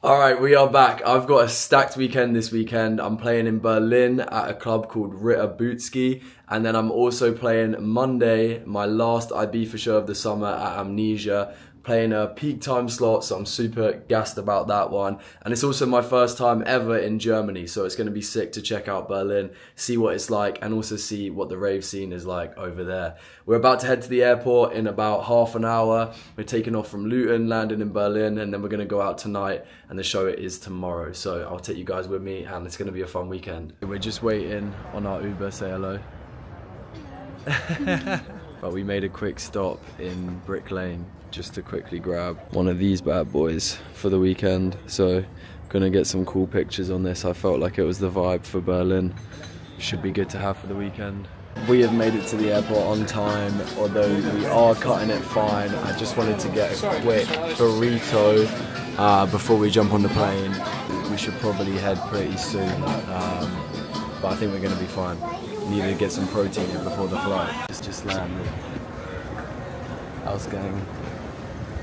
All right, we are back. I've got a stacked weekend this weekend. I'm playing in Berlin at a club called Ritter Butzke, and then I'm also playing Monday, my last Ibiza show of the summer at Amnesia, playing a peak time slot, so I'm super gassed about that one. And it's also my first time ever in Germany, so it's going to be sick to check out Berlin, see what it's like, and also see what the rave scene is like over there. We're about to head to the airport in about half an hour. We're taking off from Luton, landing in Berlin, and then we're going to go out tonight, and the show is tomorrow. So I'll take you guys with me, and it's going to be a fun weekend. We're just waiting on our Uber, say hello. but we made a quick stop in Brick Lane just to quickly grab one of these bad boys for the weekend. So gonna get some cool pictures on this. I felt like it was the vibe for Berlin. Should be good to have for the weekend. We have made it to the airport on time, although we are cutting it fine. I just wanted to get a quick burrito uh, before we jump on the plane. We should probably head pretty soon, um, but I think we're to be fine. Need to get some protein in before the flight. Just landed. How's going?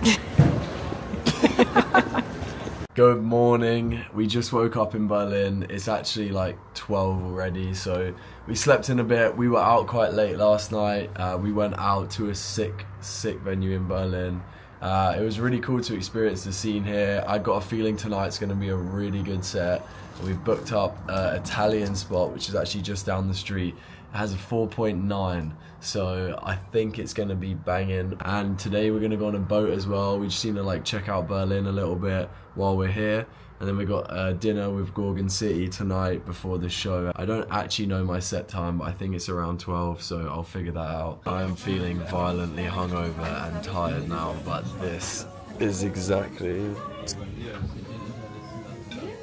Good morning. We just woke up in Berlin. It's actually like 12 already, so we slept in a bit. We were out quite late last night. Uh, we went out to a sick, sick venue in Berlin. Uh, it was really cool to experience the scene here. I got a feeling tonight's going to be a really good set. We've booked up an Italian spot, which is actually just down the street. It has a 4.9, so I think it's going to be banging. And today we're going to go on a boat as well. We just need to like check out Berlin a little bit while we're here. And then we got uh, dinner with Gorgon City tonight before the show. I don't actually know my set time, but I think it's around 12, so I'll figure that out. I am feeling violently hungover and tired now, but this is exactly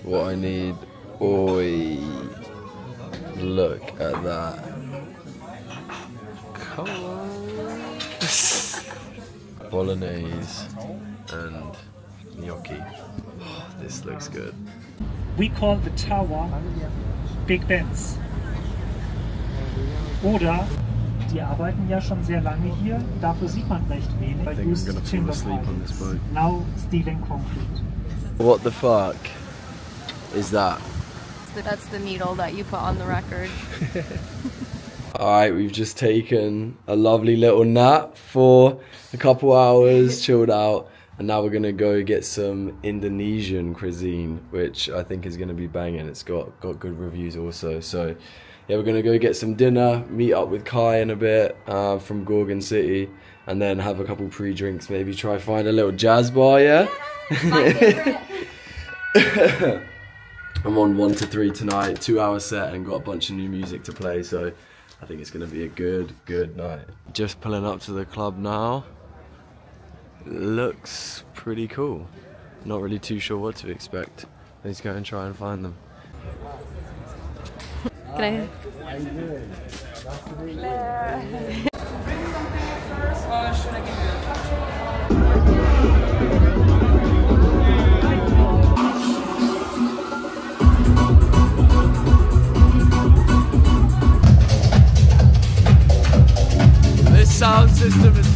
what I need. Oi, look at that. Come on. Bolognese and gnocchi. Oh, this looks good. We call the tower Big Benz. Oder die arbeiten ja schon sehr lange hier, dafür sieht man recht wenig. I think I'm gonna fall asleep on this boat. Now stealing concrete. What the fuck is that? That's the needle that you put on the record. Alright, we've just taken a lovely little nap for a couple hours, chilled out, and now we're gonna go get some Indonesian cuisine, which I think is gonna be banging. It's got got good reviews also. So yeah, we're gonna go get some dinner, meet up with Kai in a bit uh, from Gorgon City, and then have a couple pre-drinks, maybe try find a little jazz bar, yeah? I'm on one to three tonight, two hour set, and got a bunch of new music to play, so I think it's gonna be a good, good night. Just pulling up to the club now. Looks pretty cool. Not really too sure what to expect. Let's go and try and find them. Can This sound system is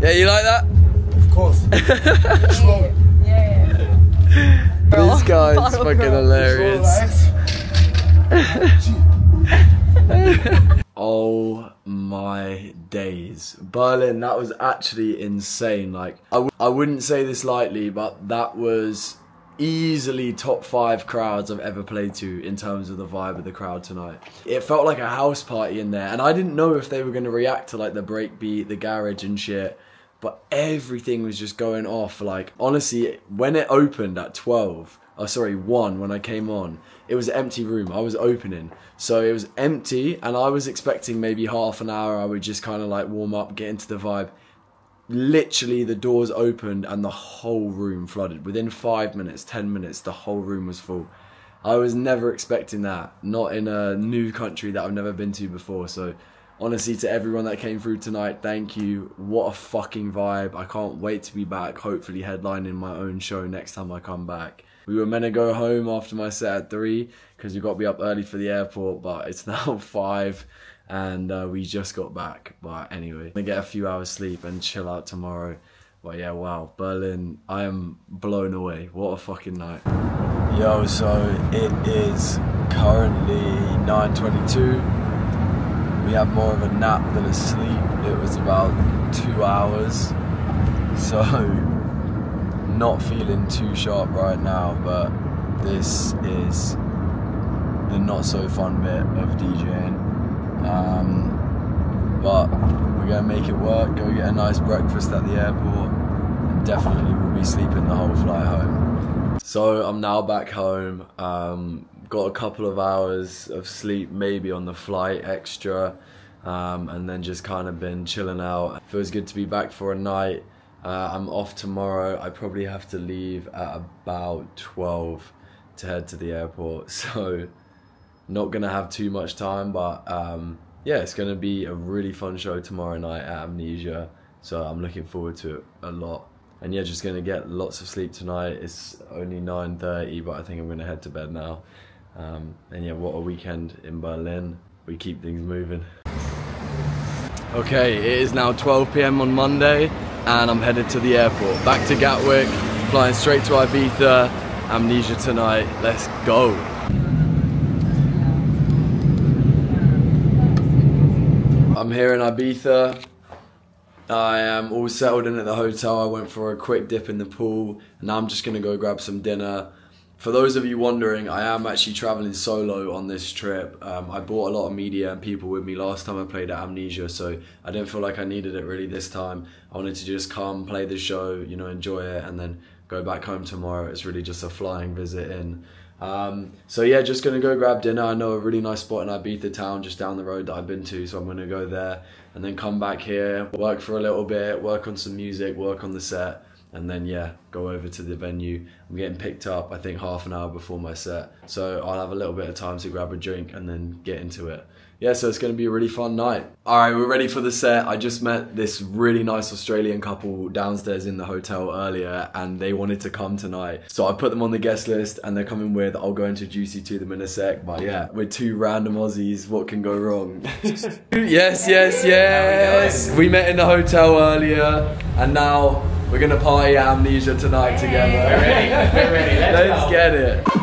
yeah, you like that? Of course. guy is Bottle fucking girl. hilarious. oh my days. Berlin, that was actually insane. Like, I w- I wouldn't say this lightly, but that was easily top five crowds I've ever played to in terms of the vibe of the crowd tonight. It felt like a house party in there, and I didn't know if they were going to react to like the breakbeat, the garage, and shit. But everything was just going off. Like, honestly, when it opened at 12, oh, sorry, 1, when I came on, it was an empty room. I was opening. So it was empty, and I was expecting maybe half an hour I would just kind of like warm up, get into the vibe. Literally, the doors opened and the whole room flooded. Within five minutes, 10 minutes, the whole room was full. I was never expecting that. Not in a new country that I've never been to before. So, honestly, to everyone that came through tonight, thank you. What a fucking vibe. I can't wait to be back, hopefully, headlining my own show next time I come back. We were meant to go home after my set at three because we got to be up early for the airport, but it's now five and uh, we just got back. But anyway, I'm gonna get a few hours sleep and chill out tomorrow. But yeah, wow, Berlin, I am blown away. What a fucking night. Yo, so it is currently 9.22. We had more of a nap than a sleep. It was about two hours. So, not feeling too sharp right now, but this is the not so fun bit of DJing. Um, but we're gonna make it work. Go get a nice breakfast at the airport, and definitely we'll be sleeping the whole flight home. So I'm now back home. Um, got a couple of hours of sleep, maybe on the flight extra, um, and then just kind of been chilling out. Feels good to be back for a night. Uh, I'm off tomorrow. I probably have to leave at about 12 to head to the airport. So not gonna have too much time, but um, yeah, it's gonna be a really fun show tomorrow night at Amnesia. So I'm looking forward to it a lot. And yeah, just gonna get lots of sleep tonight. It's only 9:30, but I think I'm gonna head to bed now. Um, and yeah, what a weekend in Berlin. We keep things moving. Okay, it is now 12 p.m. on Monday, and I'm headed to the airport. Back to Gatwick, flying straight to Ibiza. Amnesia tonight. Let's go. I'm here in Ibiza. I am all settled in at the hotel. I went for a quick dip in the pool, and now I'm just gonna go grab some dinner. For those of you wondering, I am actually traveling solo on this trip. Um, I brought a lot of media and people with me last time I played at Amnesia, so I didn't feel like I needed it really this time. I wanted to just come, play the show, you know, enjoy it, and then go back home tomorrow. It's really just a flying visit in. Um, so yeah, just gonna go grab dinner. I know a really nice spot in Ibiza town just down the road that I've been to, so I'm gonna go there and then come back here, work for a little bit, work on some music, work on the set, and then yeah, go over to the venue. I'm getting picked up, I think half an hour before my set, so I'll have a little bit of time to grab a drink and then get into it. Yeah, so it's going to be a really fun night. All right, we're ready for the set. I just met this really nice Australian couple downstairs in the hotel earlier, and they wanted to come tonight. So I put them on the guest list, and they're coming with. I'll go introduce you to them in a sec. But yeah, we're two random Aussies. What can go wrong? yes, yes, yes. We met in the hotel earlier, and now we're gonna party Amnesia tonight together. We're ready. We're ready. Let's, Let's get it.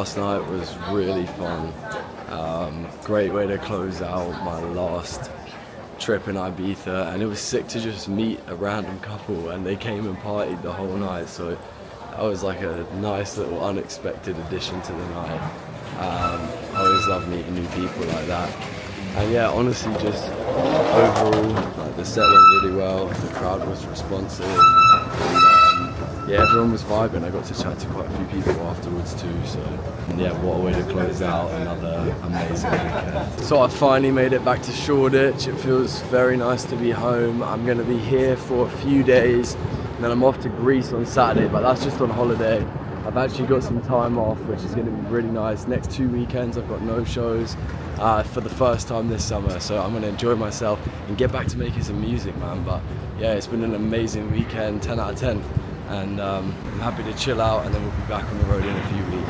Last night was really fun. Um, great way to close out my last trip in Ibiza, and it was sick to just meet a random couple, and they came and partied the whole night. So that was like a nice little unexpected addition to the night. Um, I always love meeting new people like that. And yeah, honestly, just overall, like the set went really well. The crowd was responsive. Yeah, everyone was vibing. I got to chat to quite a few people afterwards too. So yeah, what a way to close out another amazing weekend. So I finally made it back to Shoreditch. It feels very nice to be home. I'm going to be here for a few days, and then I'm off to Greece on Saturday. But that's just on holiday. I've actually got some time off, which is going to be really nice. Next two weekends, I've got no shows uh, for the first time this summer, so I'm going to enjoy myself and get back to making some music, man. But yeah, it's been an amazing weekend, 10 out of 10, and um, I'm happy to chill out, and then we'll be back on the road in a few weeks.